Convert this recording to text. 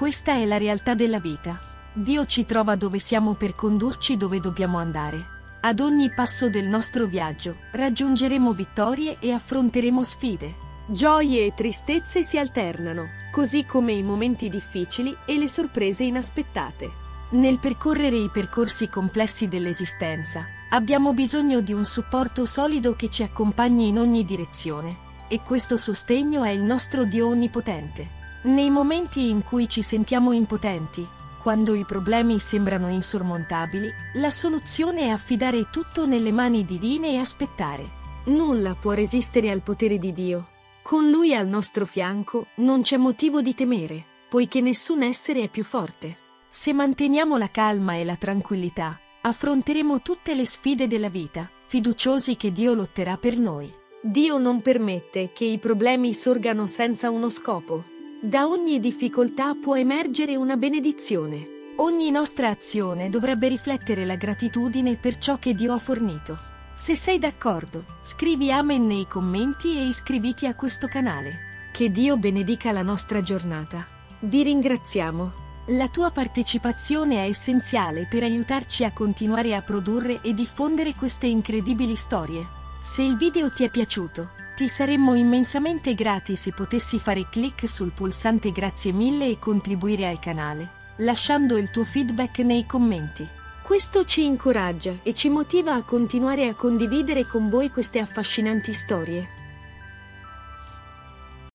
Questa è la realtà della vita. Dio ci trova dove siamo per condurci dove dobbiamo andare. Ad ogni passo del nostro viaggio raggiungeremo vittorie e affronteremo sfide. Gioie e tristezze si alternano, così come i momenti difficili e le sorprese inaspettate. Nel percorrere i percorsi complessi dell'esistenza, abbiamo bisogno di un supporto solido che ci accompagni in ogni direzione. E questo sostegno è il nostro Dio Onnipotente. Nei momenti in cui ci sentiamo impotenti, quando i problemi sembrano insormontabili, la soluzione è affidare tutto nelle mani divine e aspettare. Nulla può resistere al potere di Dio. Con Lui al nostro fianco non c'è motivo di temere, poiché nessun essere è più forte. Se manteniamo la calma e la tranquillità, affronteremo tutte le sfide della vita, fiduciosi che Dio lotterà per noi. Dio non permette che i problemi sorgano senza uno scopo. Da ogni difficoltà può emergere una benedizione. Ogni nostra azione dovrebbe riflettere la gratitudine per ciò che Dio ha fornito. Se sei d'accordo, scrivi Amen nei commenti e iscriviti a questo canale. Che Dio benedica la nostra giornata. Vi ringraziamo. La tua partecipazione è essenziale per aiutarci a continuare a produrre e diffondere queste incredibili storie. Se il video ti è piaciuto, ti saremmo immensamente grati se potessi fare clic sul pulsante grazie mille e contribuire al canale, lasciando il tuo feedback nei commenti. Questo ci incoraggia e ci motiva a continuare a condividere con voi queste affascinanti storie.